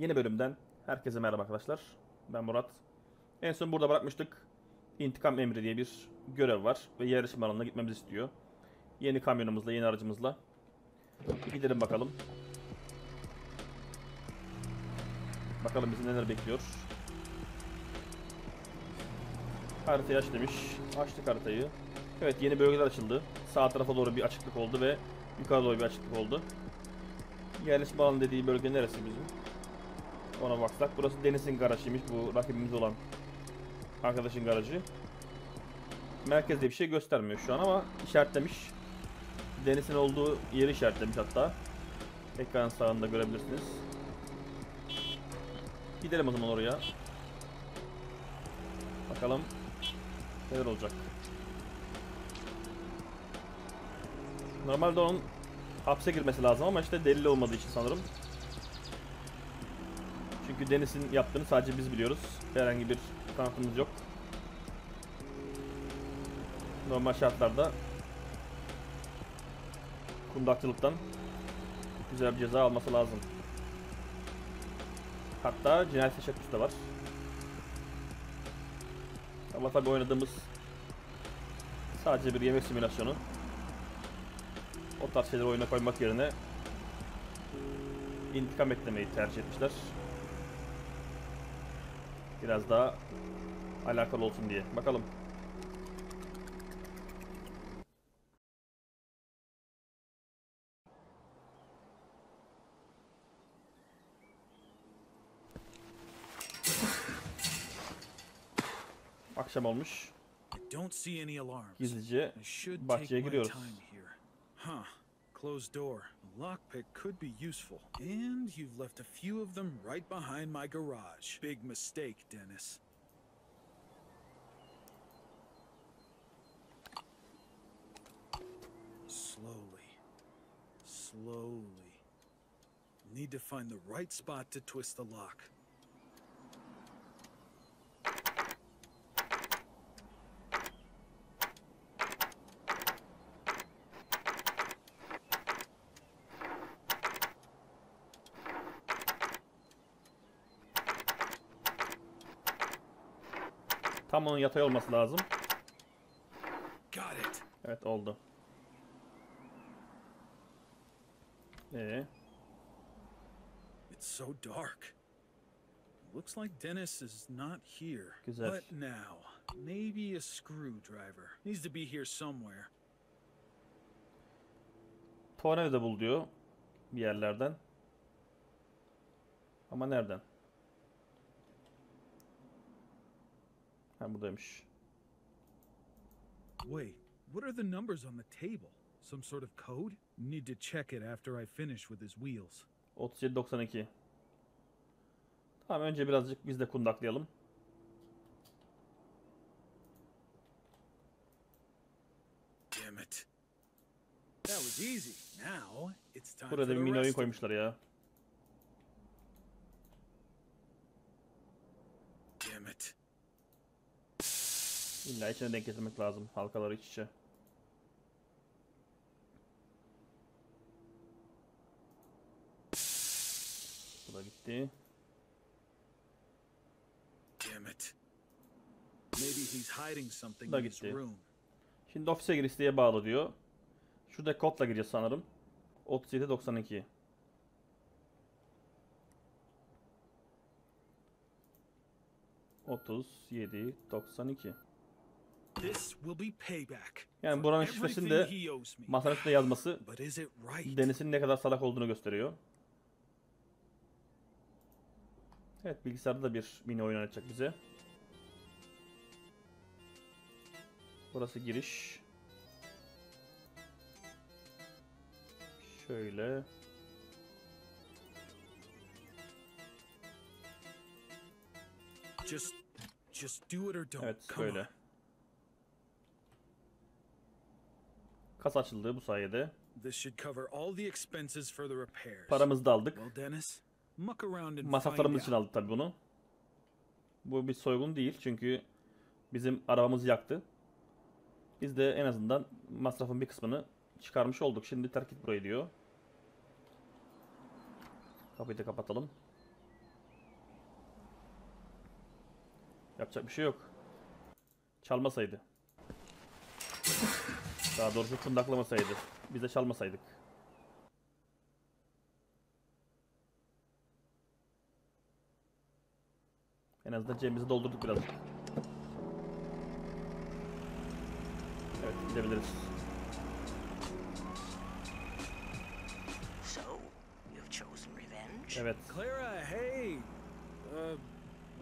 Yeni bölümden herkese merhaba arkadaşlar. Ben Murat. En son burada bırakmıştık. İntikam emri diye bir görev var ve yarışma alanına gitmemizi istiyor. Yeni kamyonumuzla, yeni aracımızla. Gidelim bakalım. Bakalım bizi neler bekliyor. Haritayı aç demiş. Açtık haritayı. Evet yeni bölgeler açıldı. Sağ tarafa doğru bir açıklık oldu ve yukarı doğru bir açıklık oldu. Yerleşme alanı dediği bölge neresi bizim? Ona baksak. Burası Deniz'in garajıymış. Bu rakibimiz olan arkadaşın garajı. Merkezde bir şey göstermiyor şu an ama işaretlemiş. Deniz'in olduğu yeri işaretlemiş hatta. Ekran sağında görebilirsiniz. Gidelim o zaman oraya. Bakalım neler olacak. Normalde onun hapse girmesi lazım ama işte delil olmadığı için sanırım. Çünkü Deniz'in yaptığını sadece biz biliyoruz. Herhangi bir kanıtımız yok. Normal şartlarda kundakçılıktan güzel bir ceza alması lazım. Hatta cinayet teşebbüsü de var. Ama tabi oynadığımız sadece bir yemek simülasyonu. O tarz şeyleri oyuna koymak yerine intikam eklemeyi tercih etmişler. Biraz daha alakalı olsun diye. Bakalım. Akşam olmuş. Gizlice bahçeye giriyoruz. Huh. Closed door. Lockpick could be useful. And you've left a few of them right behind my garage. Big mistake, Dennis. Slowly. Slowly. Need to find the right spot to twist the lock. Tam onun yatay olması lazım. Evet oldu. Ee, It's so dark. Looks like Dennis is not here. Güzel. What now? Maybe a screwdriver. Needs to be here somewhere. tornavida bul diyor bir yerlerden. Ama nereden? Ha buradaymış. Wait, what are the numbers on the table? Some sort of code? Need to check it after I finish with his wheels. 3792. Tamam önce birazcık biz de kundaklayalım. Damn it. That was easy. Now it's time Burada bir it. koymuşlar ya. Damn it. İlla içine denk getirmek lazım. Halkaları iç içe. Bu da gitti. Damn it. Maybe he's hiding something in his room. Şimdi ofise gir isteğe bağlı diyor. Şurada kodla gireceğiz sanırım. 3792. Otuz yedi doksan iki. This will be payback. Yani buranın şifresini de masanın üstünde yazması? Deniz'in ne kadar salak olduğunu gösteriyor. Evet bilgisayarda da bir mini oyun oynatacak bize. Burası giriş. Şöyle. Just just do it or don't. Evet böyle. Kas açıldı bu sayede. Paramızı da aldık. Masraflarımız için aldık tabi bunu. Bu bir soygun değil çünkü bizim arabamız yaktı. Biz de en azından masrafın bir kısmını çıkarmış olduk. Şimdi terk et burayı diyor. Kapıyı da kapatalım. Yapacak bir şey yok. Çalmasaydı. Daha doğrusu fındaklamasaydı. Biz de çalmasaydık. En azından cebimizi doldurduk birazcık. Evet gidebiliriz. So, you've chosen revenge? Evet. Clara, hey! Uh,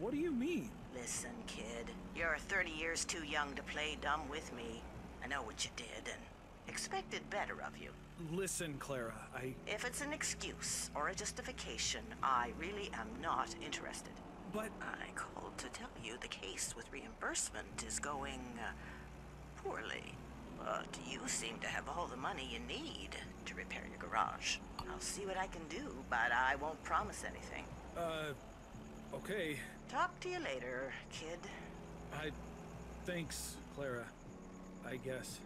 what do you mean? Listen, kid, you're 30 years too young to play dumb with me. I know what you did and expected better of you. Listen, Clara, I. If it's an excuse or a justification, I really am not interested. But. I called to tell you the case with reimbursement is going uh, poorly. But you seem to have all the money you need to repair your garage. I'll see what I can do, but I won't promise anything. Uh. Okay. Talk to you later, kid. I. Thanks, Clara. I guess.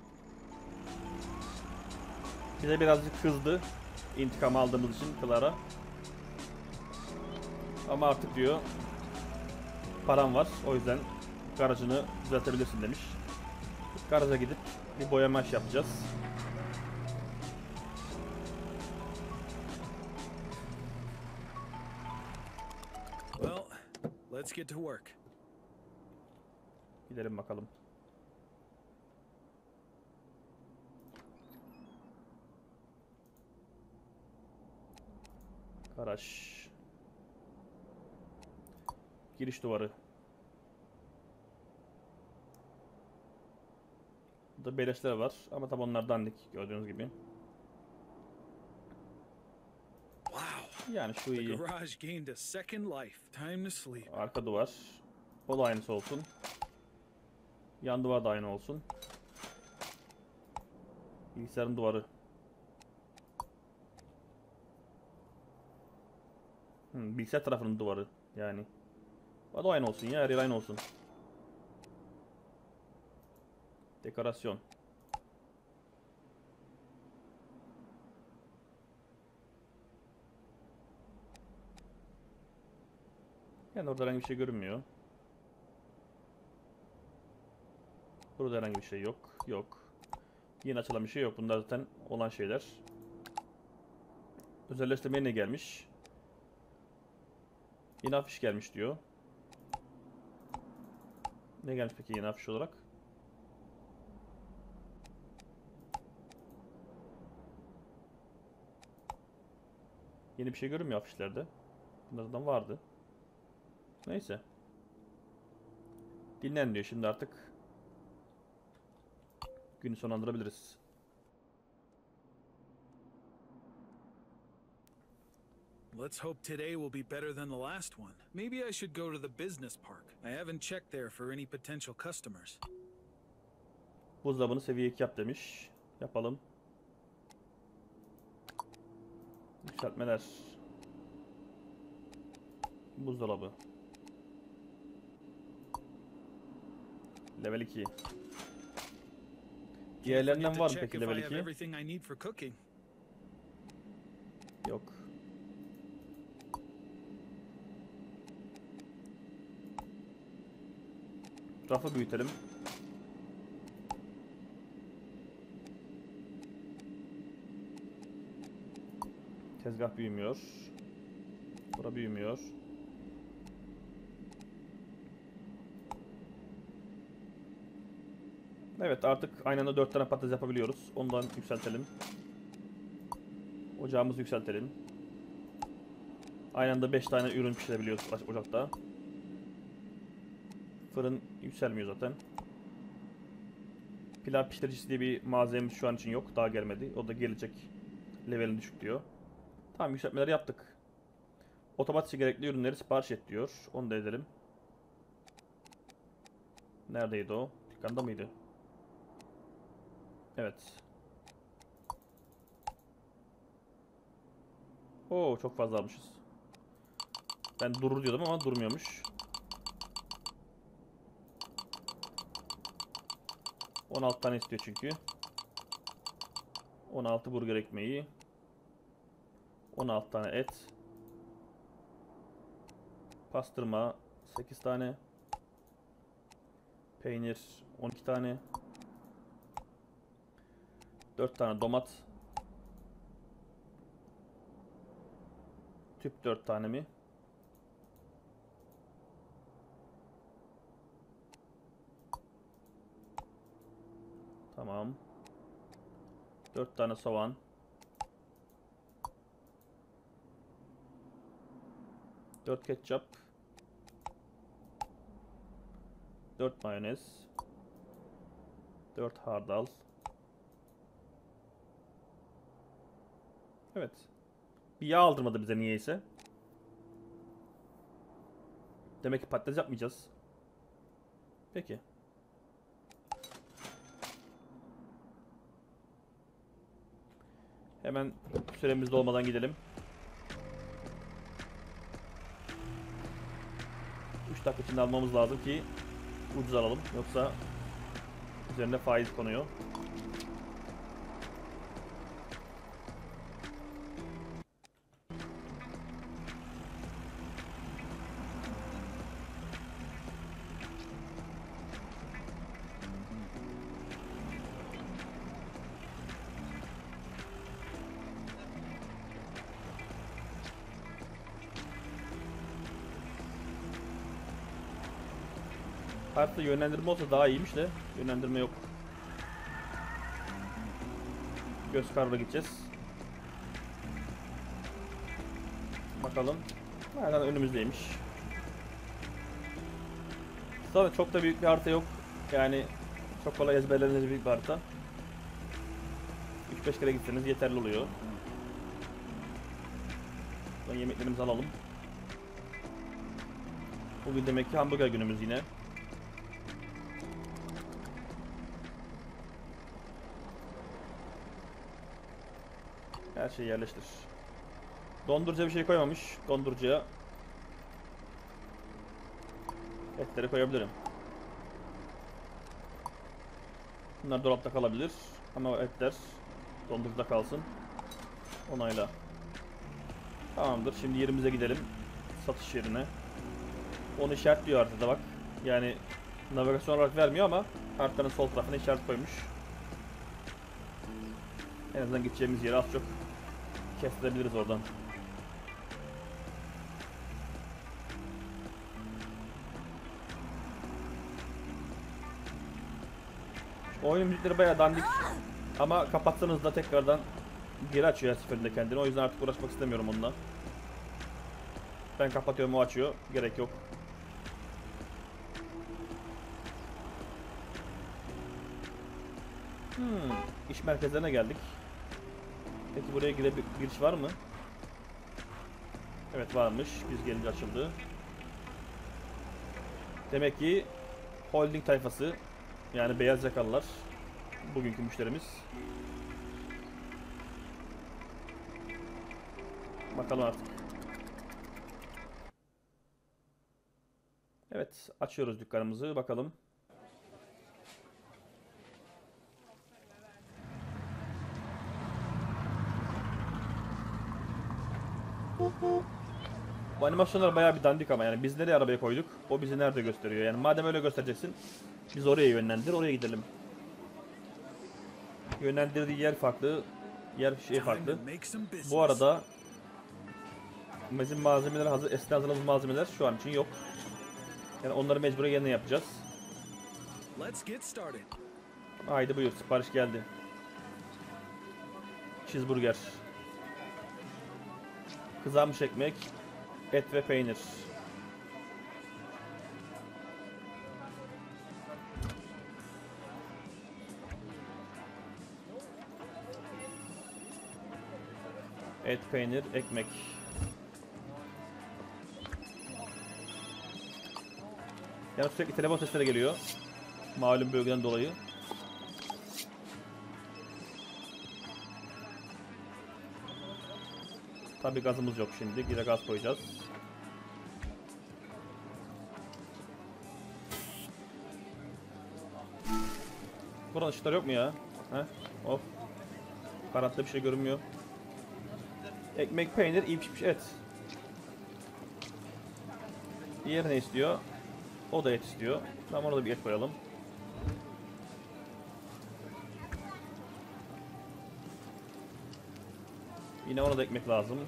Bize birazcık kızdı. İntikam aldığımız için Clara. Ama artık diyor param var. O yüzden garajını düzeltebilirsin demiş. Garaja gidip bir boyama iş yapacağız. Well, let's get to work. Gidelim bakalım. Garaj. Giriş duvarı. Burada beleşler var ama tabi onlar dandik gördüğünüz gibi. Wow. Yani şu iyi. Arka duvar. O da aynısı olsun. Yan duvar da aynı olsun. Bilgisayarın duvarı. Hmm, bilgisayar tarafının duvarı yani. O da aynı olsun ya, her olsun. Dekorasyon. Yani orada herhangi bir şey görünmüyor. Burada herhangi bir şey yok. Yok. Yeni açılan bir şey yok. Bunlar zaten olan şeyler. Özelleştirmeye ne gelmiş? Yeni afiş gelmiş diyor. Ne gelmiş peki yeni afiş olarak? Yeni bir şey görünmüyor afişlerde. Bunlardan vardı. Neyse. Dinlen diyor şimdi artık. Günü sonlandırabiliriz. Let's hope today will be better than the last one. Maybe I should go to the business park. I haven't checked there for any potential customers. Buzdolabını seviye 2 yap demiş. Yapalım. Yükseltmeler. Buzdolabı. Level 2. Can't Diğerlerinden var mı peki level have 2? everything I need for cooking. Yok. Rafı büyütelim. Tezgah büyümüyor. Bura büyümüyor. Evet artık aynı anda 4 tane patates yapabiliyoruz. Ondan yükseltelim. Ocağımızı yükseltelim. Aynı anda 5 tane ürün pişirebiliyoruz oca- ocakta. Fırın yükselmiyor zaten. Pilav pişiricisi diye bir malzememiz şu an için yok. Daha gelmedi. O da gelecek. Levelin düşük diyor. Tamam yükseltmeleri yaptık. Otomatik gerekli ürünleri sipariş et diyor. Onu da edelim. Neredeydi o? Dükkanda mıydı? Evet. Oo çok fazla almışız. Ben durur diyordum ama durmuyormuş. 16 tane istiyor çünkü. 16 burger ekmeği. 16 tane et. Pastırma 8 tane. Peynir 12 tane. 4 tane domat. Tüp 4 tane mi? Tamam. 4 tane soğan. 4 ketçap. 4 mayonez. 4 hardal. Evet. Bir yağ aldırmadı bize niyeyse. Demek ki patates yapmayacağız. Peki. Hemen süremiz dolmadan gidelim. 3 dakika içinde almamız lazım ki ucuz alalım. Yoksa üzerine faiz konuyor. Hatta yönlendirme olsa daha iyiymiş de yönlendirme yok. Göz kararı gideceğiz. Bakalım. Nereden önümüzdeymiş. Zaten çok da büyük bir harita yok. Yani çok kolay ezberlenecek bir harita. 3-5 kere gitseniz yeterli oluyor. Buradan yemeklerimizi alalım. Bugün demek ki hamburger günümüz yine. Her şeyi yerleştir. Dondurucuya bir şey koymamış. Dondurucuya etleri koyabilirim. Bunlar dolapta kalabilir. Ama etler dondurucuda kalsın. Onayla. Tamamdır. Şimdi yerimize gidelim. Satış yerine. Onu işaretliyor haritada bak. Yani navigasyon olarak vermiyor ama haritanın sol tarafına işaret koymuş. En azından gideceğimiz yeri az çok kestirebiliriz oradan. Oyun müzikleri bayağı dandik ama kapatsanız da tekrardan geri açıyor her seferinde kendini. O yüzden artık uğraşmak istemiyorum onunla. Ben kapatıyorum o açıyor. Gerek yok. Hmm, iş merkezlerine geldik. Peki buraya gire giriş var mı? Evet varmış. Biz gelince açıldı. Demek ki holding tayfası yani beyaz yakalılar bugünkü müşterimiz. Bakalım artık. Evet açıyoruz dükkanımızı bakalım. Bu animasyonlar bayağı bir dandik ama yani biz nereye arabaya koyduk? O bizi nerede gösteriyor? Yani madem öyle göstereceksin biz oraya yönlendir, oraya gidelim. Yönlendirdiği yer farklı, yer şey farklı. Bu arada bizim malzemeler hazır, eskiden hazırladığımız malzemeler şu an için yok. Yani onları mecburen yerine yapacağız. Haydi buyur sipariş geldi. Cheeseburger. Kızarmış ekmek, et ve peynir. Et, peynir, ekmek. Yani sürekli telefon sesleri geliyor. Malum bölgeden dolayı. Tabi gazımız yok şimdi. Gire gaz koyacağız. Buranın ışıkları yok mu ya? He? Of. Karanlıkta bir şey görünmüyor. Ekmek, peynir, iyi pişmiş et. Diğeri ne istiyor? O da et istiyor. Tamam ona da bir et koyalım. Yine ona da ekmek lazım.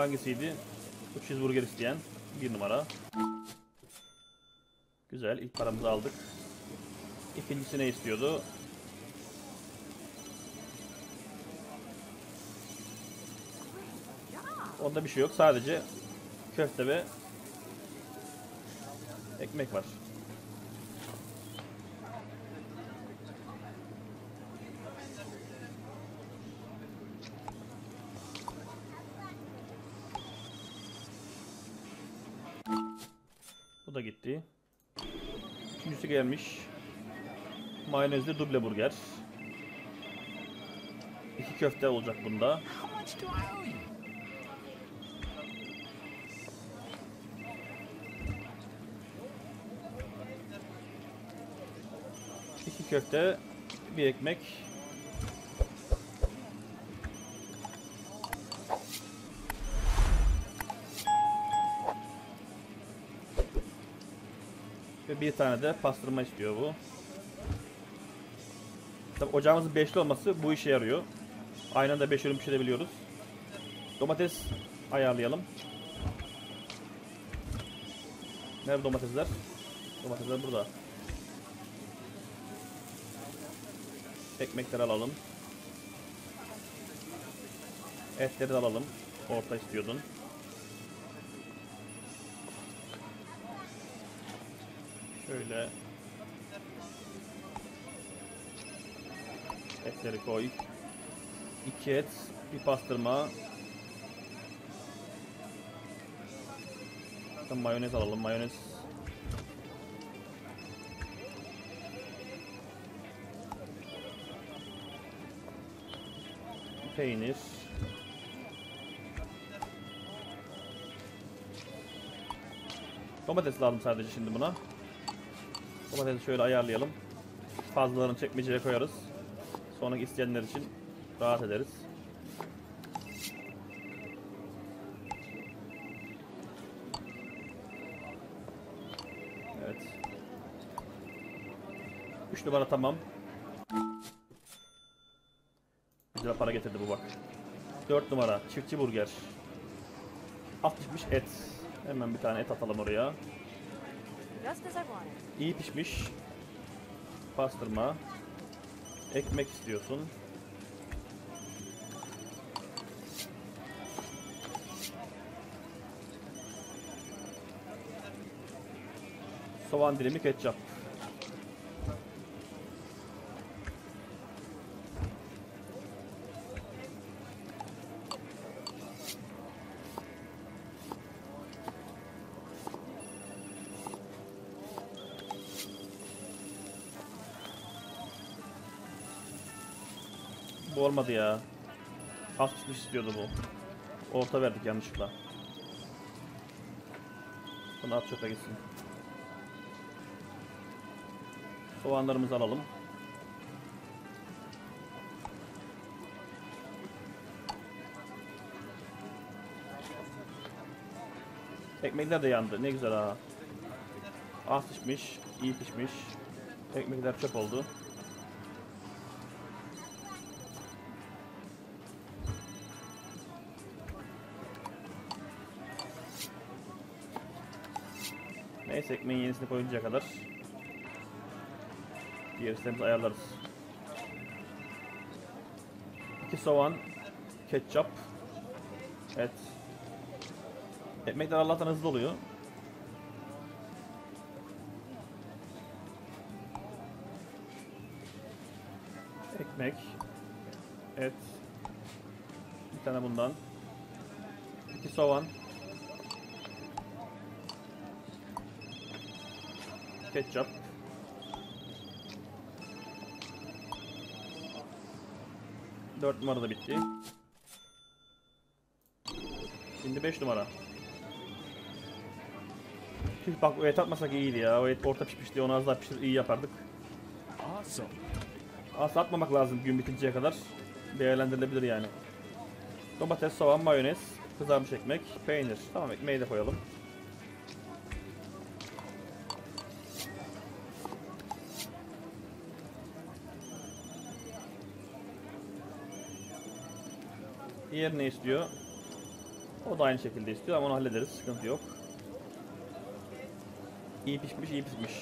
Hangisiydi? Bu cheeseburger isteyen. Bir numara. Güzel. ilk paramızı aldık. İkincisi ne istiyordu? Onda bir şey yok. Sadece köfte ve ekmek var. Gelmiş. Mayonezli duble burger. İki köfte olacak bunda. İki köfte, bir ekmek. Bir tane de pastırma istiyor bu. Tabii ocağımızın beşli olması bu işe yarıyor. Aynı anda 5 ürün pişirebiliyoruz. Domates ayarlayalım. Nerede domatesler? Domatesler burada. Ekmekleri alalım. Etleri de alalım. Orta istiyordun. Etleri koy. İki et, bir pastırma. Zaten mayonez alalım. Mayonez peynir. Domates lazım sadece şimdi buna. Domatesi şöyle ayarlayalım. Fazlalarını çekmeceye koyarız. Sonra isteyenler için rahat ederiz. Evet. 3 numara tamam. Güzel para getirdi bu bak. 4 numara çiftçi burger. Az pişmiş et. Hemen bir tane et atalım oraya. İyi pişmiş. Pastırma. Ekmek istiyorsun. Soğan dilimi ketçap. Bu olmadı ya. Pişmiş istiyordu bu. Orta verdik yanlışlıkla. Bunu at çöpe gitsin. Soğanlarımızı alalım. Ekmekler de yandı. Ne güzel ha. Az pişmiş, iyi pişmiş. Ekmekler çöp oldu. Neyse ekmeğin yenisini koyuncaya kadar diğer işlerimizi ayarlarız. İki soğan, ketçap, et. Ekmekler Allah'tan hızlı oluyor. Ekmek, et, bir tane bundan, iki soğan, ketçap. Dört numara da bitti. Şimdi 5 numara. Tüh bak o et atmasak iyiydi ya. O et orta pişmişti. Onu az daha pişir iyi yapardık. Asla atmamak lazım gün bitinceye kadar. Değerlendirilebilir yani. Domates, soğan, mayonez, kızarmış ekmek, peynir. Tamam ekmeği de koyalım. Diğer ne istiyor? O da aynı şekilde istiyor ama onu hallederiz. Sıkıntı yok. İyi pişmiş, iyi pişmiş.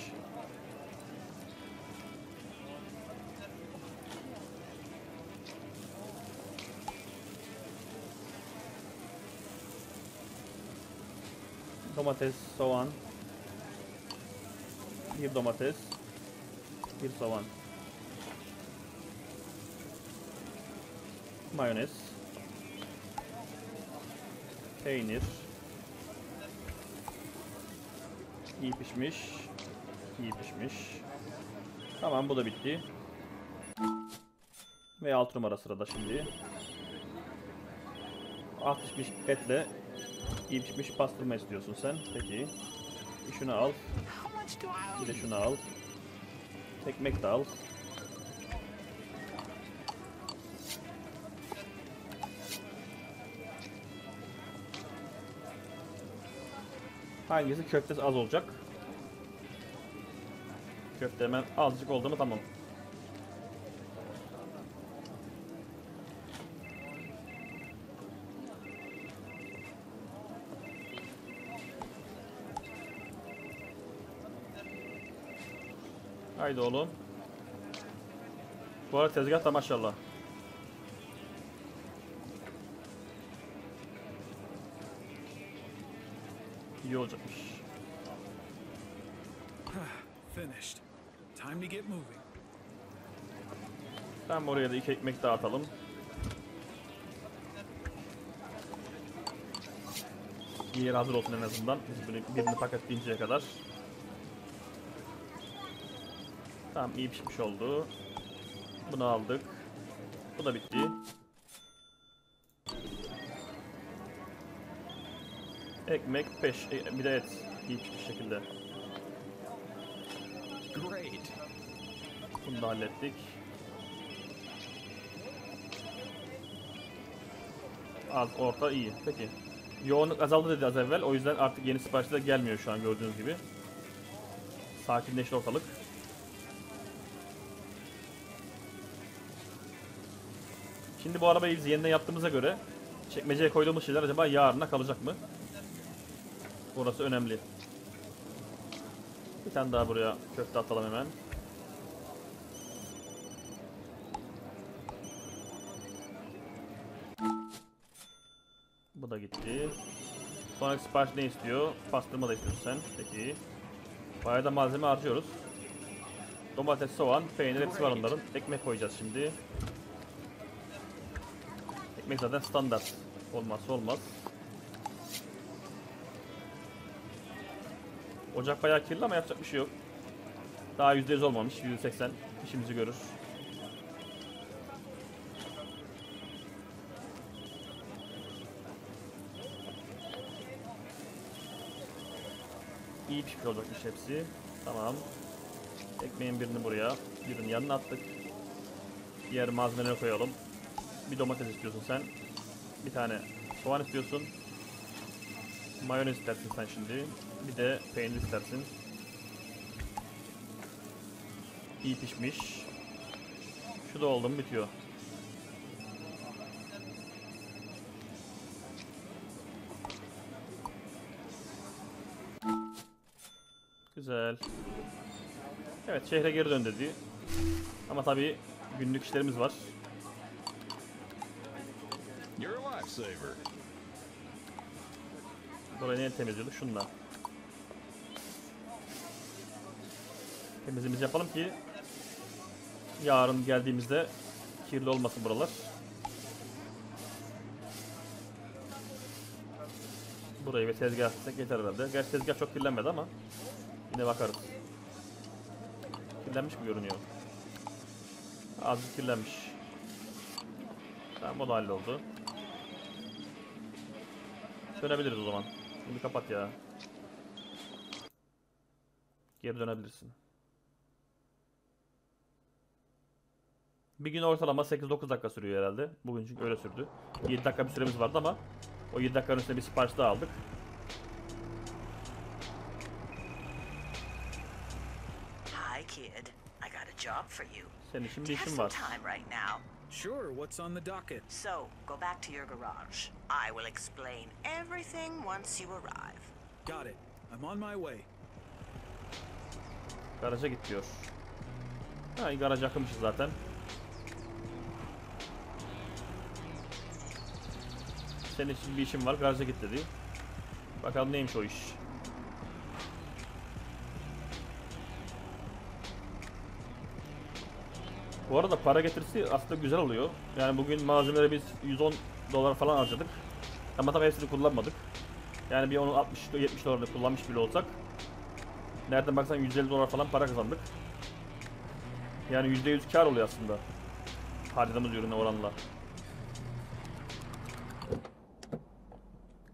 Domates, soğan. Bir domates. Bir soğan. Mayonez. Peynir. İyi pişmiş. İyi pişmiş. Tamam bu da bitti. Ve alt numara sırada şimdi. Alt pişmiş etle iyi pişmiş pastırma istiyorsun sen. Peki. Bir şunu al. Bir de şunu al. Ekmek de al. Hangisi köftesi az olacak? Köfte hemen azıcık oldu mu tamam. Haydi oğlum. Bu arada tezgah da maşallah. İyi olacakmış. Finished. Time to get moving. Tamam oraya da iki ekmek dağıtalım. Diğeri hazır olsun en azından. Biz bunu birini paketleyinceye kadar. Tamam iyi pişmiş oldu. Bunu aldık. Bu da bitti. Ekmek, peş, e, bir de et. Pişmiş şekilde. Great. Bunu da hallettik. Az, orta, iyi. Peki. Yoğunluk azaldı dedi az evvel. O yüzden artık yeni siparişler gelmiyor şu an gördüğünüz gibi. Sakinleşti ortalık. Şimdi bu arabayı biz yeniden yaptığımıza göre çekmeceye koyduğumuz şeyler acaba yarına kalacak mı? Burası önemli. Bir tane daha buraya köfte atalım hemen. Bu da gitti. Sonraki sipariş ne istiyor? Pastırma da istiyorsun sen. Peki. Bayağı da malzeme harcıyoruz. Domates, soğan, peynir hepsi var onların. Ekmek koyacağız şimdi. Ekmek zaten standart. Olmazsa olmaz. Ocak bayağı kirli ama yapacak bir şey yok. Daha %100 olmamış. %80 işimizi görür. İyi pişmiş olacakmış hepsi. Tamam. Ekmeğin birini buraya, birinin yanına attık. Diğer malzemeleri koyalım. Bir domates istiyorsun sen. Bir tane soğan istiyorsun. Mayonez istersin sen şimdi. Bir de peynir istersin. İyi pişmiş. Şu da oldu bitiyor. Güzel. Evet şehre geri dön dedi. Ama tabii günlük işlerimiz var. You're a lifesaver. Burayı neyle temizliyorduk? Şunla. Temizliğimizi yapalım ki yarın geldiğimizde kirli olmasın buralar. Burayı ve tezgah etsek yeter herhalde. Gerçi tezgah çok kirlenmedi ama yine bakarız. Kirlenmiş mi görünüyor? Azıcık kirlenmiş. Tamam o da halloldu. Dönebiliriz o zaman. Şimdi kapat ya. Geri dönebilirsin. Bir gün ortalama 8-9 dakika sürüyor herhalde. Bugün çünkü öyle sürdü. 7 dakika bir süremiz vardı ama o 7 dakikanın üstüne bir sipariş daha aldık. Hi, kid. I got a job for you. Senin için bir some var. Sure, what's on the docket? So, go back to your garage. I will explain everything once you arrive. Got it. I'm on my way. Garaja git diyor. Ha, garaj yakınmışız zaten. Senin için bir işim var. Garaja git dedi. Bakalım neymiş o iş. Bu arada para getirisi aslında güzel oluyor. Yani bugün malzemelere biz 110 dolar falan harcadık. Ama tabii hepsini kullanmadık. Yani bir onu 60-70 dolarını kullanmış bile olsak Nereden baksan 150 dolar falan para kazandık. Yani %100 kar oluyor aslında. Harcadığımız ürüne oranla.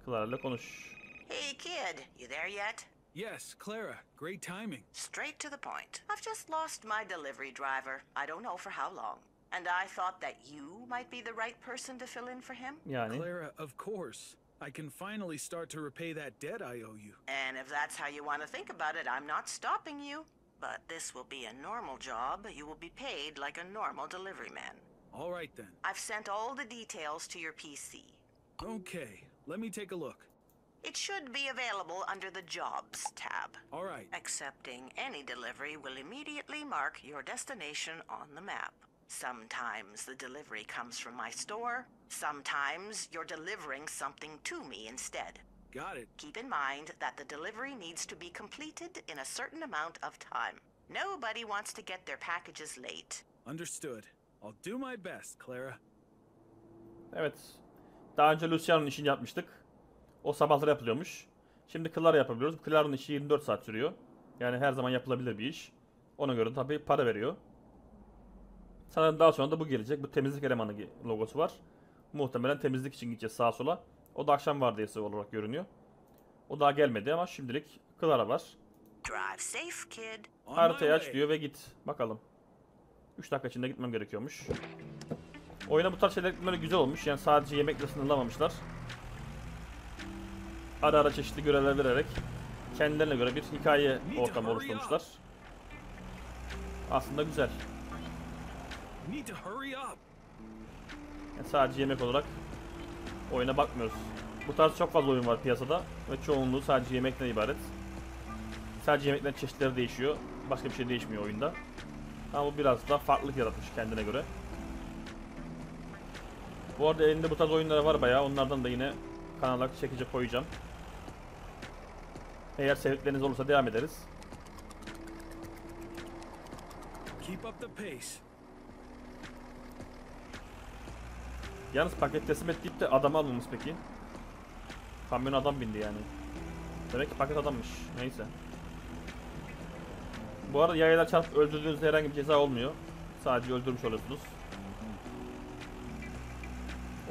Clara ile konuş. Hey, kid. You there yet? Yes, Clara, great timing. Straight to the point. I've just lost my delivery driver. I don't know for how long. And I thought that you might be the right person to fill in for him. Yani Clara, of course. I can finally start to repay that debt I owe you. And if that's how you want to think about it, I'm not stopping you. But this will be a normal job. You will be paid like a normal delivery man. All right then. I've sent all the details to your PC. Okay, let me take a look. It should be available under the Jobs tab. All right. Accepting any delivery will immediately mark your destination on the map. Sometimes the delivery comes from my store. Sometimes you're delivering something to me instead. Got it. Keep in mind that the delivery needs to be completed in a certain amount of time. Nobody wants to get their packages late. Understood. I'll do my best, Clara. evet. Daha önce Luciano'nun işini yapmıştık. O sabahları yapılıyormuş. Şimdi Clara yapabiliyoruz. Clara'nın işi 24 saat sürüyor. Yani her zaman yapılabilir bir iş. Ona göre tabii para veriyor. Sanırım daha sonra da bu gelecek. Bu temizlik elemanı logosu var. Muhtemelen temizlik için gideceğiz sağa sola. O da akşam vardiyası olarak görünüyor. O daha gelmedi ama şimdilik Clara var. Drive safe, kid. On my Haritayı aç diyor ve git. Bakalım. 3 dakika içinde gitmem gerekiyormuş. Oyuna bu tarz şeyler eklemeleri güzel olmuş. Yani sadece yemekle sınırlamamışlar. Ara ara çeşitli görevler vererek kendilerine göre bir hikaye ortamı oluşturmuşlar. Aslında güzel. Yani sadece yemek olarak oyuna bakmıyoruz. Bu tarz çok fazla oyun var piyasada ve çoğunluğu sadece yemekten ibaret. Sadece yemeklerin çeşitleri değişiyor. Başka bir şey değişmiyor oyunda. Ama bu biraz daha farklılık yaratmış kendine göre. Bu arada elinde bu tarz oyunlar var bayağı. Onlardan da yine kanala çekici koyacağım. Eğer sevdikleriniz olursa devam ederiz. Keep up the pace. Yalnız paket teslim et deyip de adamı almamız peki. Kamyon adam bindi yani. Demek ki paket adammış. Neyse. Bu arada yayalar çarpıp öldürdüğünüzde herhangi bir ceza olmuyor. Sadece öldürmüş oluyorsunuz.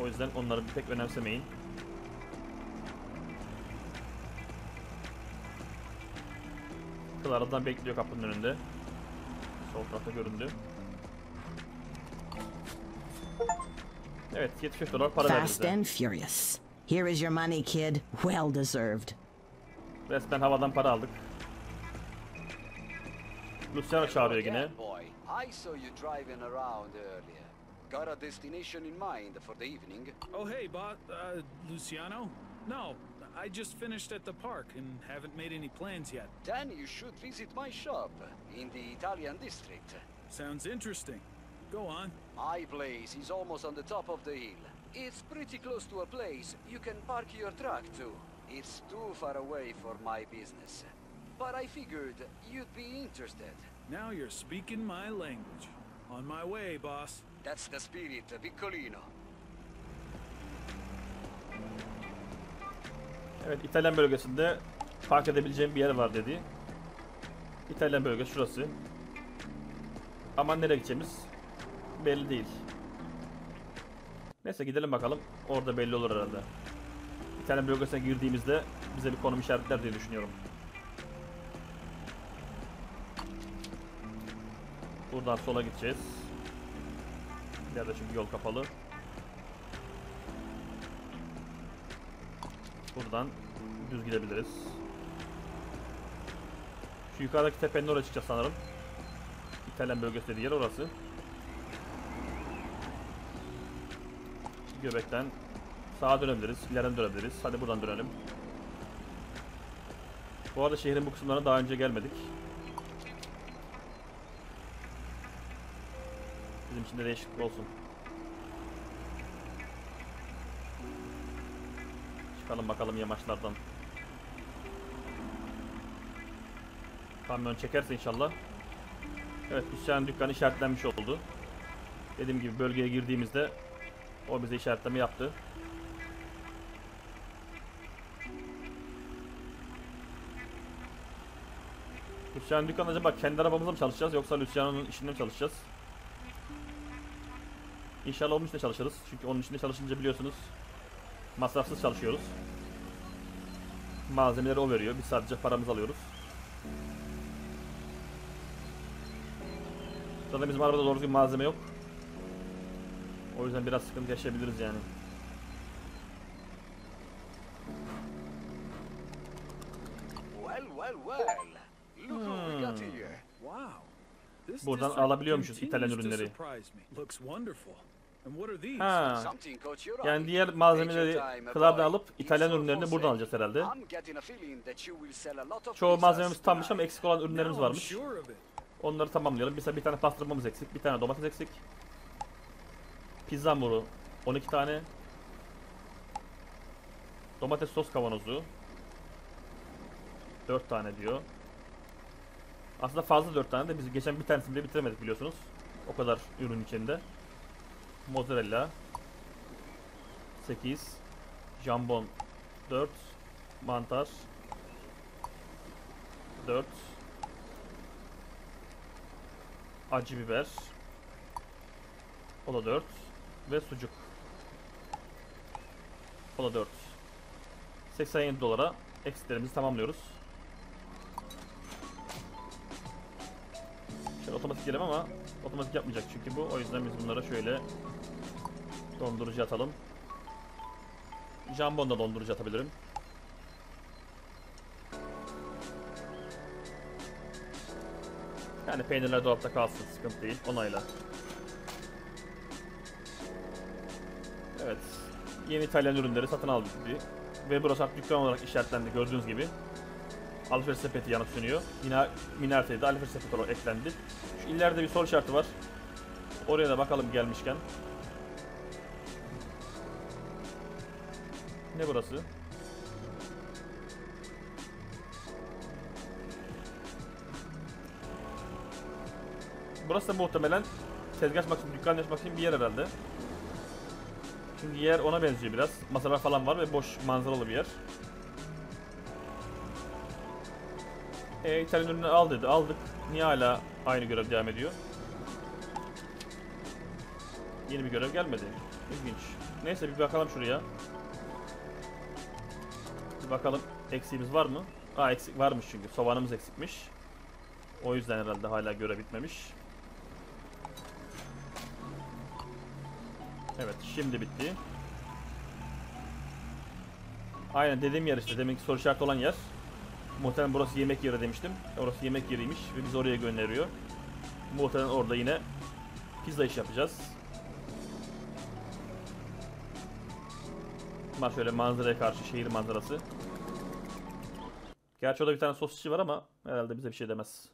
O yüzden onları pek önemsemeyin. Clara'dan bekliyor kapının önünde. Sol tarafta göründü. Evet 75 dolar para verdi Fast bize. and furious. Here is your money, kid. Well deserved. Resmen havadan para aldık. Luciano çağırıyor yine. Boy. I saw you driving around earlier. Got a destination in mind for the evening? Oh, hey, boss. Uh, Luciano? No, I just finished at the park and haven't made any plans yet. Then you should visit my shop in the Italian district. Sounds interesting. Go on. My place is almost on the top of the hill. It's pretty close to a place you can park your truck to. It's too far away for my business. But I figured you'd be interested. Now you're speaking my language. On my way, boss. That's the spirit, Piccolino. Evet İtalyan bölgesinde park edebileceğim bir yer var dedi. İtalyan bölgesi şurası. Ama nereye gideceğimiz belli değil. Neyse gidelim bakalım. Orada belli olur herhalde. İtalyan bölgesine girdiğimizde bize bir konum işaretler diye düşünüyorum. Buradan sola gideceğiz. İleride çünkü yol kapalı. Buradan düz gidebiliriz. Şu yukarıdaki tepenin oraya çıkacağız sanırım. İtalyan bölgesi dediği yer orası. Göbekten sağa dönebiliriz, ileriden dönebiliriz. Hadi buradan dönelim. Bu arada şehrin bu kısımlarına daha önce gelmedik. Bizim için de değişiklik olsun. Çıkalım bakalım yamaçlardan. Kamyon çekerse inşallah. Evet Hüseyin dükkanı işaretlenmiş oldu. Dediğim gibi bölgeye girdiğimizde o bize işaretleme yaptı. Hüseyin dükkanı acaba kendi arabamızla mı çalışacağız yoksa Luciano'nun işinde mi çalışacağız? İnşallah onun içinde çalışırız. Çünkü onun içinde çalışınca biliyorsunuz masrafsız çalışıyoruz. Malzemeleri o veriyor. Biz sadece paramızı alıyoruz. Zaten bizim arabada doğru düzgün malzeme yok. O yüzden biraz sıkıntı yaşayabiliriz yani. Hmm. Buradan alabiliyormuşuz İtalyan ürünleri. Ha. Yani diğer malzemeleri boy. alıp İtalyan ürünlerini buradan sale. alacağız herhalde. Çoğu malzememiz tammış ama eksik olan ürünlerimiz varmış. Onları tamamlayalım. Mesela bir tane pastırmamız eksik, bir tane domates eksik. Pizza hamuru 12 tane. Domates sos kavanozu 4 tane diyor. Aslında fazla 4 tane de biz geçen bir tanesini bile bitiremedik biliyorsunuz. O kadar ürün içinde. Mozzarella 8 Jambon 4 Mantar 4 acı biber. O da 4 ve sucuk. O da 4. 87 dolara eksiklerimizi tamamlıyoruz. Şöyle otomatik girelim ama otomatik yapmayacak çünkü bu. O yüzden biz bunlara şöyle dondurucu atalım. Jambon da dondurucu atabilirim. Yani peynirler dolapta kalsın, sıkıntı değil. Onayla. Evet. Yeni İtalyan ürünleri satın aldık. Ve burası artık dükkan olarak işaretlendi gördüğünüz gibi. Alışveriş sepeti yanıp sönüyor. Yine Minarete'de de alışveriş sepeti olarak eklendi. Şu ileride bir soru işareti var. Oraya da bakalım gelmişken. Ne burası? Burası da muhtemelen tezgah açmak için, dükkan açmak için bir yer herhalde. Çünkü yer ona benziyor biraz. Masalar falan var ve boş manzaralı bir yer. E, İtalyan ürünü al dedi. Aldık. Niye hala aynı görev devam ediyor? Yeni bir görev gelmedi. İlginç. Neyse bir bakalım şuraya. Bir bakalım eksiğimiz var mı? Aa eksik varmış çünkü. Soğanımız eksikmiş. O yüzden herhalde hala görev bitmemiş. Evet şimdi bitti. Aynen dediğim yer işte. Demek ki soru işareti olan yer. Muhtemelen burası yemek yeri demiştim. Orası yemek yeriymiş ve bizi oraya gönderiyor. Muhtemelen orada yine pizza iş yapacağız. Var şöyle manzaraya karşı şehir manzarası. Gerçi orada bir tane sosisçi var ama herhalde bize bir şey demez.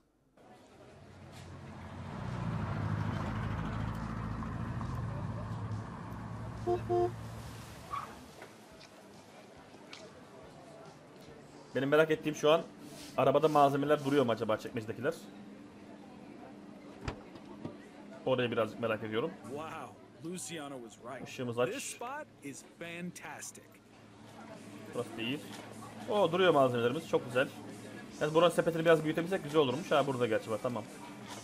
Benim merak ettiğim şu an arabada malzemeler duruyor mu acaba çekmecedekiler? Orayı birazcık merak ediyorum. Wow. Luciano was right. Işığımızı aç. This spot is fantastic. Burası değil. O duruyor malzemelerimiz çok güzel. Yani buranın sepetini biraz büyütebilsek güzel olurmuş. Ha burada gerçi var tamam.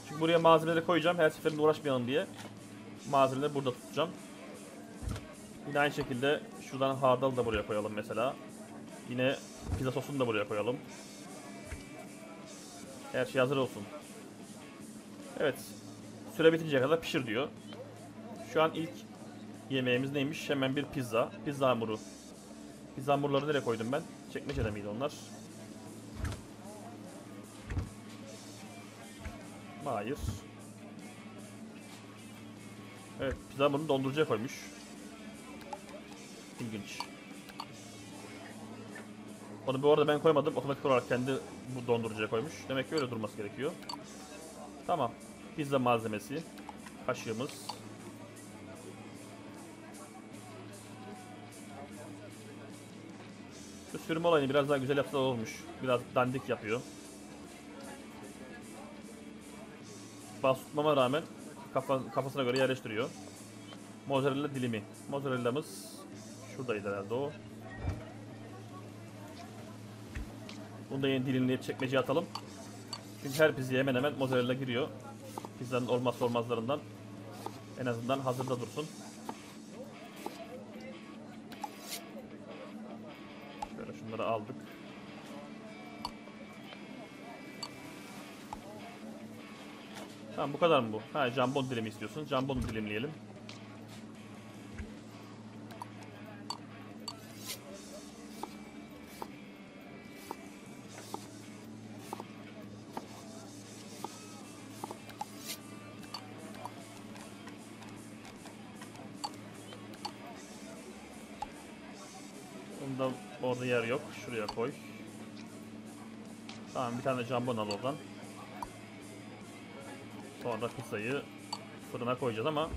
Çünkü buraya malzemeleri koyacağım her seferinde uğraşmayalım diye. Malzemeleri burada tutacağım. Yine aynı şekilde şuradan hardal da buraya koyalım mesela. Yine pizza sosunu da buraya koyalım. Her şey hazır olsun. Evet. Süre bitinceye kadar pişir diyor. Şu an ilk yemeğimiz neymiş? Hemen bir pizza. Pizza hamuru. Pizza hamurları nereye koydum ben? Çekmecede miydi onlar? Hayır. Evet, pizza hamurunu dondurucuya koymuş. İlginç. Onu bu arada ben koymadım. Otomatik olarak kendi bu dondurucuya koymuş. Demek ki öyle durması gerekiyor. Tamam. Pizza malzemesi. Kaşığımız. Şu sürüm olayını biraz daha güzel yapsa olmuş. Biraz dandik yapıyor. Bas tutmama rağmen kafa, kafasına göre yerleştiriyor. Mozzarella dilimi. Mozzarella'mız şuradaydı herhalde o. Bunu da yeni dilimleyip çekmeceye atalım. Çünkü her pizzaya hemen hemen mozzarella giriyor. Pizzanın olmazsa olmazlarından. En azından hazırda dursun. Şöyle şunları aldık. Tamam bu kadar mı bu? Ha jambon dilimi istiyorsun. Jambonu dilimleyelim. Şuraya koy. Tamam bir tane jambon al oradan. Sonra pizzayı fırına koyacağız ama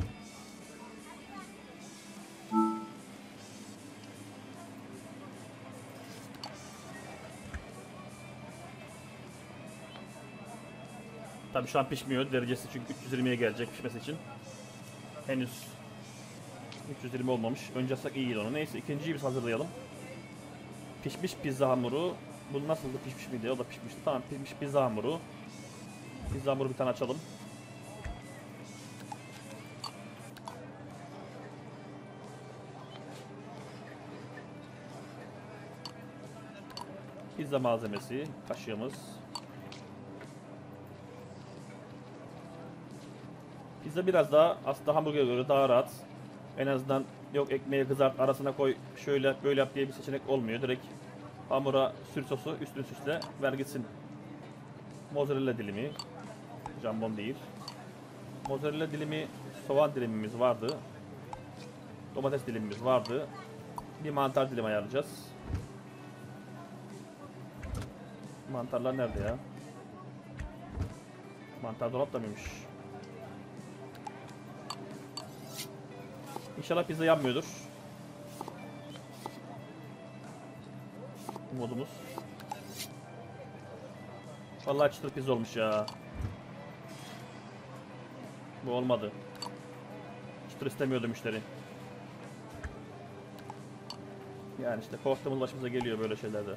Tabii şu an pişmiyor derecesi çünkü 320'ye gelecek pişmesi için. Henüz 320 olmamış. Önce yapsak iyiydi onu. Neyse ikinciyi biz hazırlayalım. Pişmiş pizza hamuru. Bu nasıldı pişmiş miydi? O da pişmişti. Tamam pişmiş pizza hamuru. Pizza hamuru bir tane açalım. Pizza malzemesi, kaşığımız. Pizza biraz daha aslında hamburgere göre daha rahat. En azından yok ekmeği kızart arasına koy şöyle böyle yap diye bir seçenek olmuyor. Direkt hamura sür sosu üstün süsle ver gitsin. Mozzarella dilimi. Jambon değil. Mozzarella dilimi, soğan dilimimiz vardı. Domates dilimimiz vardı. Bir mantar dilimi ayarlayacağız. Mantarlar nerede ya? Mantar dolapta mıymış? İnşallah pizza yanmıyordur. Vallahi çıtır pizza olmuş ya. Bu olmadı. Çıtır istemiyordu müşteri. Yani işte korktuğumuz başımıza geliyor böyle şeylerde.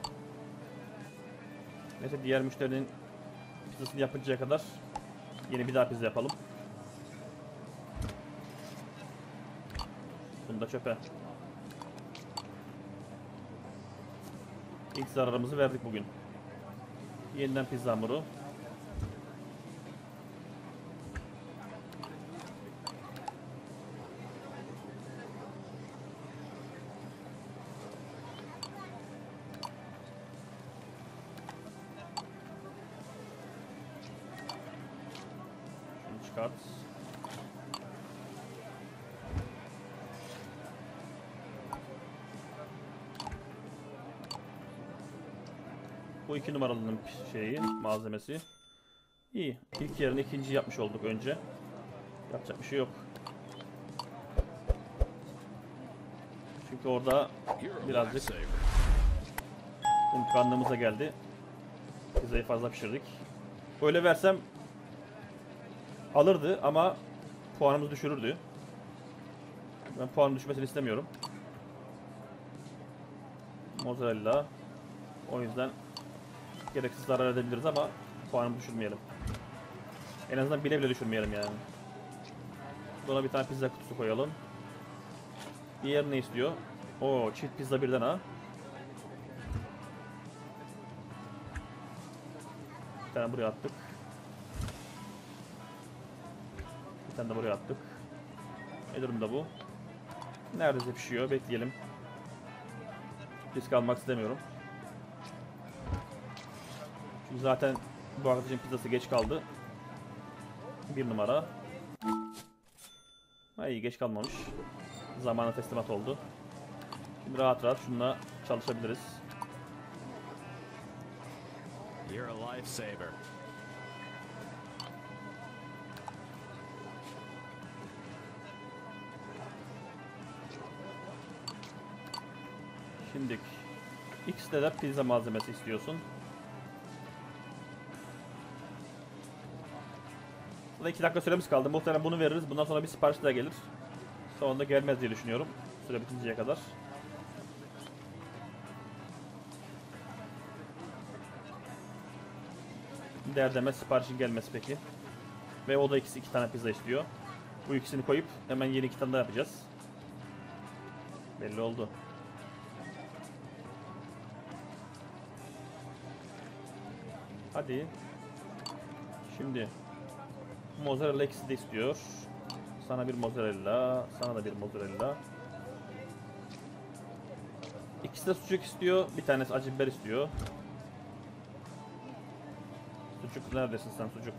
Neyse diğer müşterinin pizzasını yapıncaya kadar yeni bir daha pizza yapalım. Bunu da çöpe. İlk zararımızı verdik bugün. Yeniden pizza hamuru. 2 numaralının şeyi, malzemesi. İyi. İlk yerini ikinci yapmış olduk önce. Yapacak bir şey yok. Çünkü orada birazcık kanlımıza geldi. Pizzayı fazla pişirdik. Öyle versem alırdı ama puanımızı düşürürdü. Ben puanın düşmesini istemiyorum. Mozzarella. O yüzden gereksiz zarar edebiliriz ama puanımı düşürmeyelim. En azından bile bile düşürmeyelim yani. Buna bir tane pizza kutusu koyalım. Diğer ne istiyor? Oo çift pizza birden ha. Bir tane buraya attık. Bir tane de buraya attık. Ne durumda bu? Neredeyse pişiyor. Bekleyelim. Risk almak istemiyorum. Zaten bu arkadaşın pizzası geç kaldı. Bir numara. İyi geç kalmamış. Zamana teslimat oldu. Şimdi rahat rahat şununla çalışabiliriz. You're a lifesaver. Şimdi X'de de pizza malzemesi istiyorsun. Burada 2 dakika süremiz kaldı. Muhtemelen bunu veririz. Bundan sonra bir sipariş daha gelir. Sonra da gelmez diye düşünüyorum. Süre bitinceye kadar. Derdemez siparişin gelmesi peki. Ve o da ikisi iki tane pizza istiyor. Bu ikisini koyup hemen yeni iki tane daha yapacağız. Belli oldu. Hadi. Şimdi mozzarella ikisi de istiyor. Sana bir mozzarella, sana da bir mozzarella. İkisi de sucuk istiyor. Bir tanesi acı biber istiyor. Sucuk neredesin sen sucuk?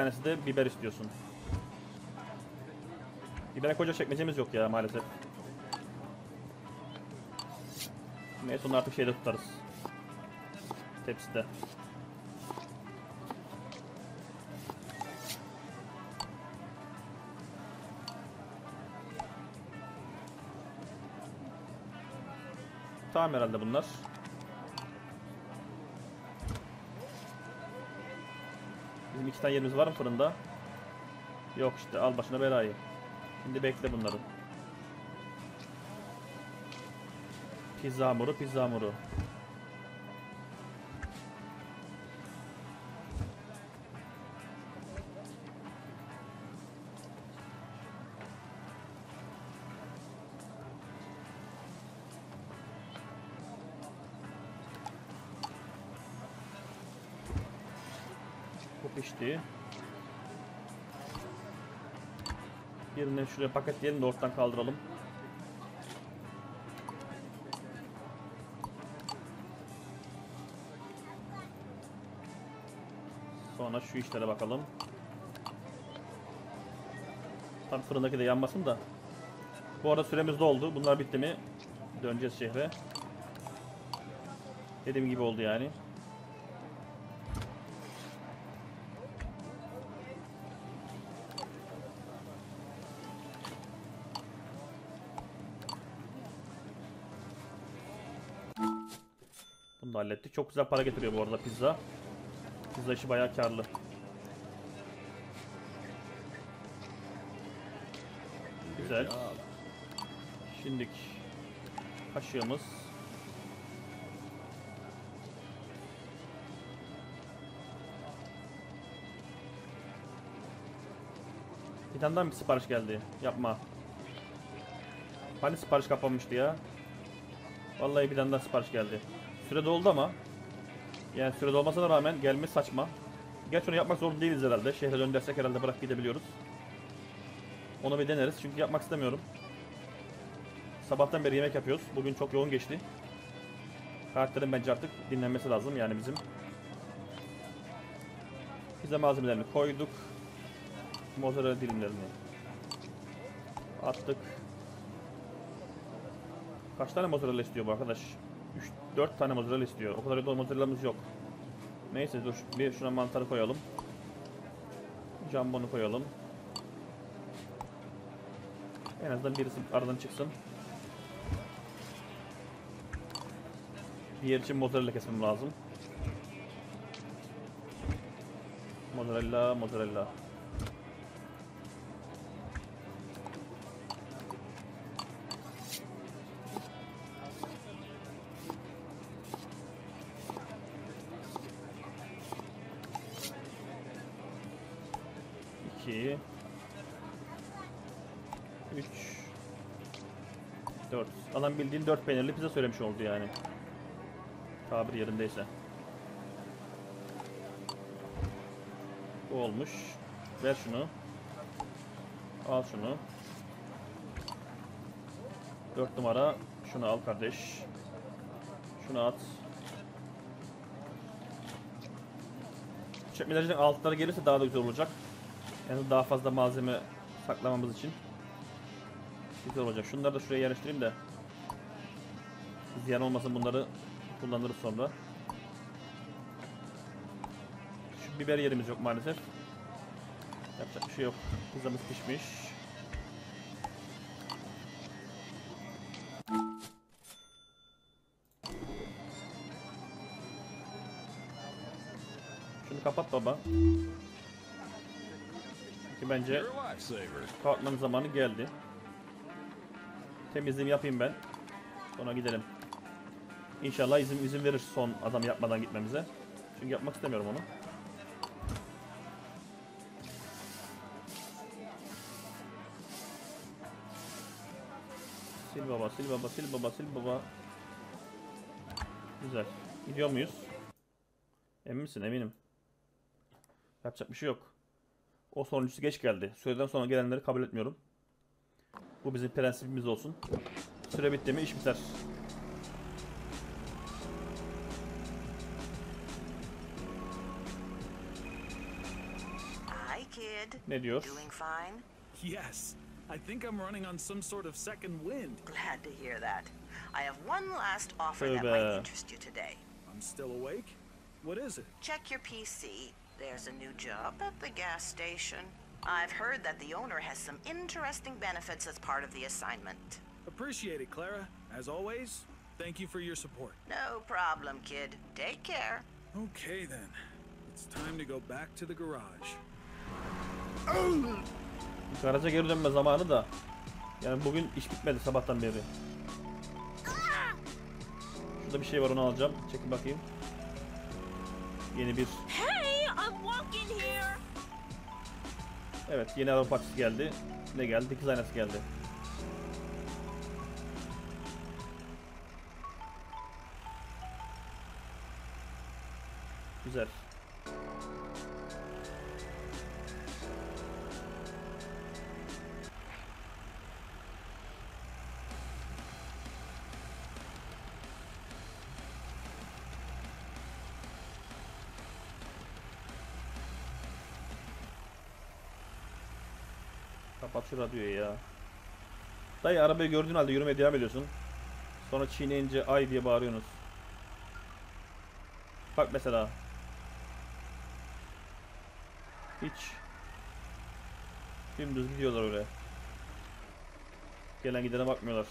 Tanesi de biber istiyorsun. Bibere koca çekmecemiz yok ya maalesef. Neyse onu artık şeyde tutarız. Tepside. Tamam herhalde bunlar. Bizim iki tane yerimiz var mı fırında? Yok işte al başına belayı. Şimdi bekle bunları. Pizza hamuru, pizza hamuru. Şuraya paketleyelim de ortadan kaldıralım. Sonra şu işlere bakalım. Tam fırındaki de yanmasın da. Bu arada süremiz doldu. Bunlar bitti mi? Döneceğiz şehre. Dediğim gibi oldu yani. Hallettik. Çok güzel para getiriyor bu arada pizza. Pizza işi bayağı karlı. Güzel. Şimdi kaşığımız. Bir tane daha mı sipariş geldi? Yapma. Hani sipariş kapanmıştı ya? Vallahi bir tane daha sipariş geldi. Süre doldu ama. Yani süre dolmasına rağmen gelme saçma. Gerçi onu yapmak zorunda değiliz herhalde. Şehre dön dersek herhalde bırak gidebiliyoruz. Onu bir deneriz çünkü yapmak istemiyorum. Sabahtan beri yemek yapıyoruz. Bugün çok yoğun geçti. Karakterin bence artık dinlenmesi lazım yani bizim. Pizza malzemelerini koyduk. Mozzarella dilimlerini attık. Kaç tane mozzarella istiyor bu arkadaş? 4 tane mozzarella istiyor. O kadar da mozzarellamız yok. Neyse dur. Bir şuna mantarı koyalım. Jambonu koyalım. En azından birisi aradan çıksın. Diğer için mozzarella kesmem lazım. Mozzarella, mozzarella. Bildiğin dört peynirli pizza söylemiş oldu yani. Tabir yerindeyse. Bu olmuş. Ver şunu. Al şunu. 4 numara. Şunu al kardeş. Şunu at. Çekmecelerin altları gelirse daha da güzel olacak. Yani daha fazla malzeme saklamamız için. Güzel olacak. Şunları da şuraya yerleştireyim de. Ziyan olmasın bunları kullanırız sonra. Şu biber yerimiz yok maalesef. Yapacak bir şey yok. Pizzamız pişmiş. Şunu kapat baba. Çünkü bence kalkmanın zamanı geldi. Temizliğimi yapayım ben. Sonra gidelim. İnşallah izin izin verir son adam yapmadan gitmemize. Çünkü yapmak istemiyorum onu. Sil baba, sil baba, sil baba, sil baba. Güzel. Gidiyor muyuz? Emin misin? Eminim. Yapacak bir şey yok. O sonuncusu geç geldi. Süreden sonra gelenleri kabul etmiyorum. Bu bizim prensibimiz olsun. Süre bitti mi iş biter. Ne diyor? Doing fine? Yes, I think I'm running on some sort of second wind. Glad to hear that. I have one last offer that might interest you today. I'm still awake. What is it? Check your PC. There's a new job at the gas station. I've heard that the owner has some interesting benefits as part of the assignment. Appreciate it, Clara. As always, thank you for your support. No problem, kid. Take care. Okay then. It's time to go back to the garage. Garaja geri dönme zamanı da. Yani bugün iş bitmedi sabahtan beri. Şurada bir şey var onu alacağım. Çekin bakayım. Yeni bir. Evet yeni araba parçası geldi. Ne geldi? Dikiz aynası geldi. Güzel. Şu radyoyu ya. Dayı arabayı gördüğün halde yürümeye devam ediyorsun. Sonra çiğneyince ay diye bağırıyorsunuz. Bak mesela. Hiç. Dümdüz gidiyorlar öyle. Gelen gidene bakmıyorlar.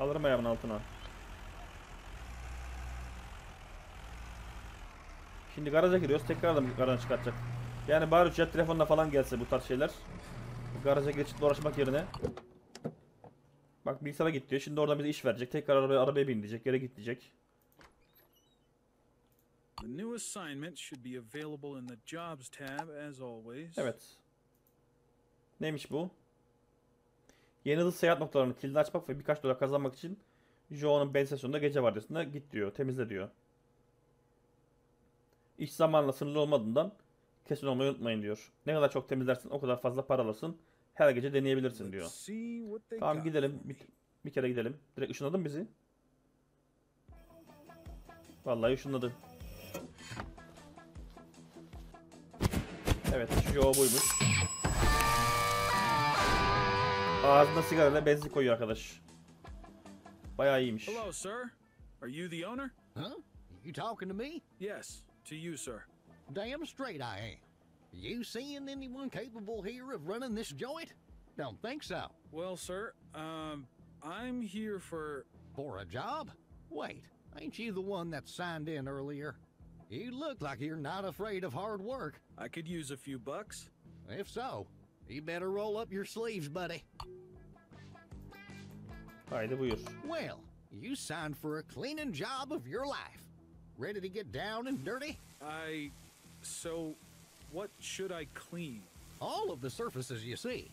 Alırım ayağımın altına. Şimdi garaja giriyoruz. Tekrar da garaja çıkartacak. Yani bari cep telefonla falan gelse bu tarz şeyler. Garaja geçip uğraşmak yerine. Bak bilgisayara git diyor. Şimdi oradan bize iş verecek. Tekrar arabaya, arabaya bin diyecek. Yere git diyecek. The new assignment should be available in the Jobs tab as always. Evet. Neymiş bu? Yeni hızlı seyahat noktalarının kilidini açmak ve birkaç dolar kazanmak için Joe'nun bensasyonunda gece vardiyasında git diyor. Temizle diyor. İş zamanla sınırlı olmadığından kesin olmayı unutmayın diyor. Ne kadar çok temizlersin o kadar fazla para alırsın. Her gece deneyebilirsin diyor. Tamam gidelim. Bir, bir kere gidelim. Direkt ışınladın mı bizi. Vallahi ışınladı. Evet, şu o buymuş. Ağzına sigarayla benzin koyuyor arkadaş. Bayağı iyiymiş. Hello, sir. Are you the owner? Huh? You talking to me? Yes, to you, sir. Damn straight I am. You seeing anyone capable here of running this joint? Don't think so. Well, sir, um, I'm here for For a job? Wait, ain't you the one that signed in earlier? You look like you're not afraid of hard work. I could use a few bucks. If so, you better roll up your sleeves, buddy. Haydi buyur. Well, you signed for a cleaning job of your life. Ready to get down and dirty? I. So, what should I clean? All of the surfaces you see,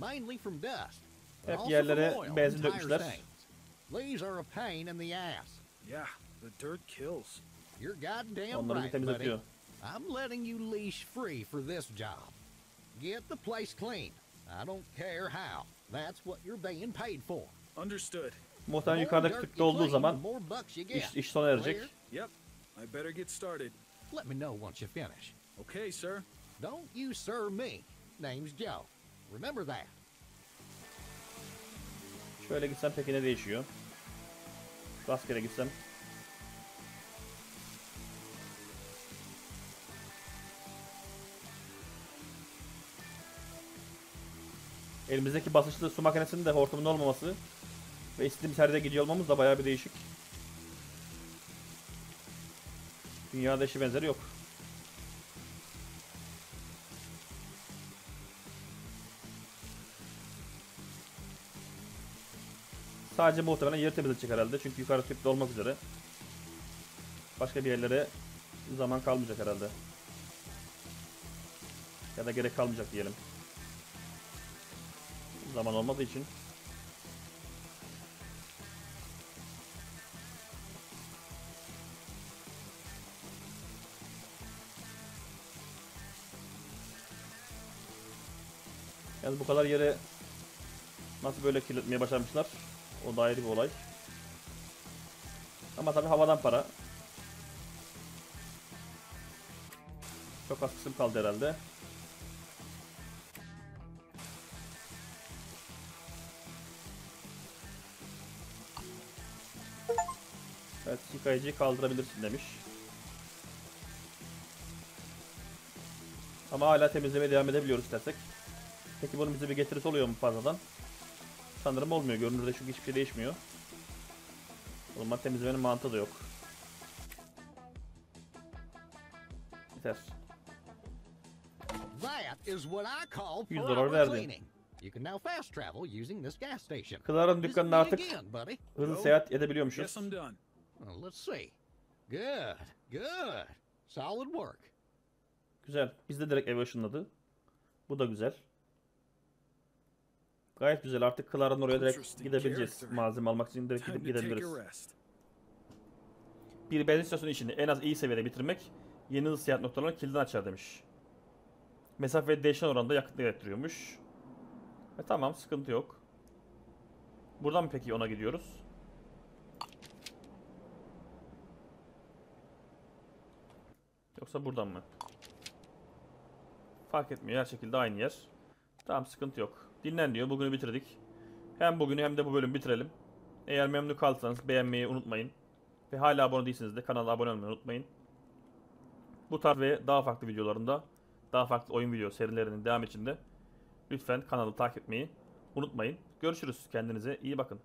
mainly from dust. Hep also yerlere from oil and benzin dökmüşler. stains. These are a pain in the ass. Yeah, the dirt kills. You're goddamn Onları right, buddy. I'm letting you leash free for this job. Get the place clean. I don't care how. That's what you're being paid for. Understood. Muhtemelen you dolduğu clean, zaman iş, iş sona erecek. Clear? Yep, I better get started. Let me know once you finish. Okay, sir. Don't you sir me. Name's Joe. Remember that. Şöyle gitsem peki ne değişiyor? Rastgele gitsem. Elimizdeki basınçlı su makinesinin de hortumun olmaması ve istediğimiz yere gidiyor olmamız da bayağı bir değişik. Dünyada eşi benzeri yok. Sadece muhtemelen yeri temizletecek herhalde çünkü yukarı tüplü olmak üzere. Başka bir yerlere zaman kalmayacak herhalde. Ya da gerek kalmayacak diyelim. Zaman olmadığı için. Yani bu kadar yere nasıl böyle kirletmeye başarmışlar? O da ayrı bir olay. Ama tabi havadan para. Çok az kısım kaldı herhalde. Evet, yıkayıcıyı kaldırabilirsin demiş. Ama hala temizlemeye devam edebiliyoruz istersek. Peki bunun bize bir getirisi oluyor mu fazladan? Sanırım olmuyor. Görünürde çünkü hiçbir şey değişmiyor. O zaman temizlemenin mantığı da yok. Yeter. That is what I call 100 per dolar verdi. You can now fast travel using this gas station. Clara'nın dükkanına artık hızlı seyahat edebiliyormuşuz. Let's see. Good, good. Solid work. Güzel. Biz de direkt eve ışınladı. Bu da güzel. Gayet güzel. Artık Clara'nın oraya direkt gidebileceğiz. Malzeme almak için direkt gidip gidebiliriz. Bir benzin istasyonu işini en az iyi seviyede bitirmek yeni hızlı seyahat noktalarının kilidini açar demiş. Mesafe değişen oranda yakıt gerektiriyormuş. E tamam sıkıntı yok. Buradan mı peki ona gidiyoruz? Yoksa buradan mı? Fark etmiyor her şekilde aynı yer. Tamam sıkıntı yok. Dinlen diyor bugünü bitirdik. Hem bugünü hem de bu bölümü bitirelim. Eğer memnun kalırsanız beğenmeyi unutmayın. Ve hala abone değilseniz de kanala abone olmayı unutmayın. Bu tarz ve daha farklı videolarında, daha farklı oyun video serilerinin devam içinde lütfen kanalı takip etmeyi unutmayın. Görüşürüz. Kendinize iyi bakın.